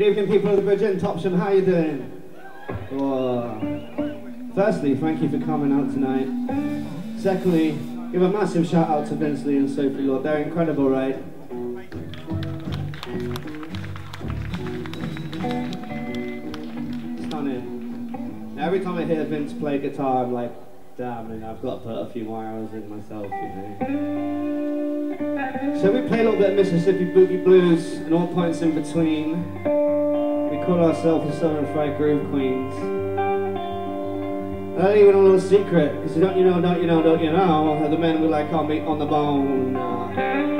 Good evening, people of the Inn, Topsham, how you doing? Firstly, thank you for coming out tonight. Secondly, give a massive shout out to Vince Lee and Sophie Lord. They're incredible, right? Stunning. Now, every time I hear Vince play guitar, I'm like, damn, and I've got to put a few more hours in myself, you know. So we play a little bit of Mississippi Boogie Blues and all points in between. Call ourselves the Southern Fried Groove Queens. I'll even a little secret, because don't you know, don't you know, don't you know, the men we like our meat on the bone. Uh,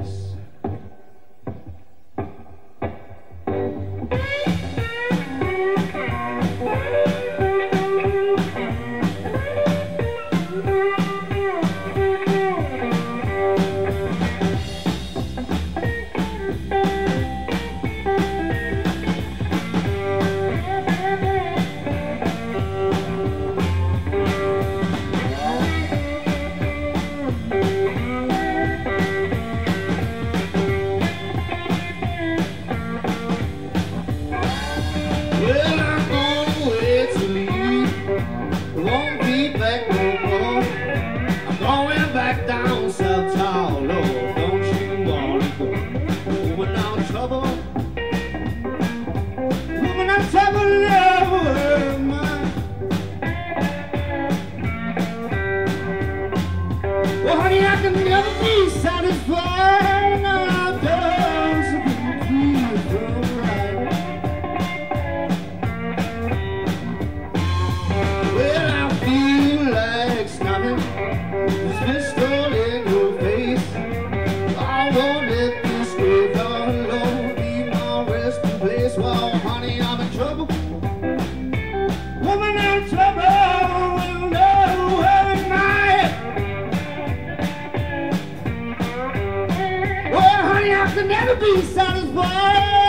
Yes. To be satisfied.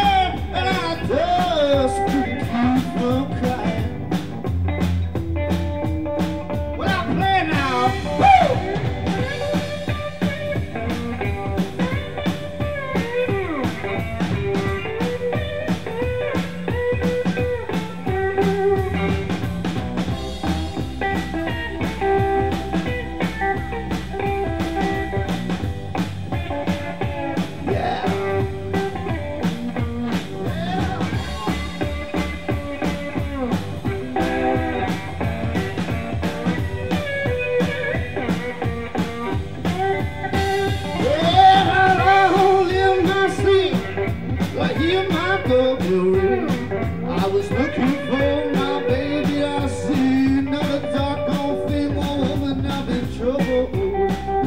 I was looking for my baby, I see another doggone female woman, I'm in trouble.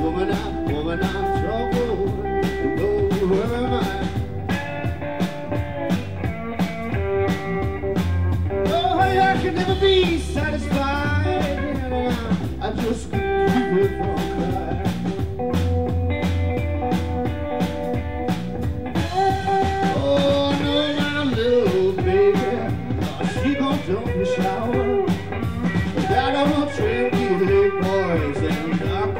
Woman, I, woman, I'm. Oh, where am I? Oh, I can never be satisfied. I just always and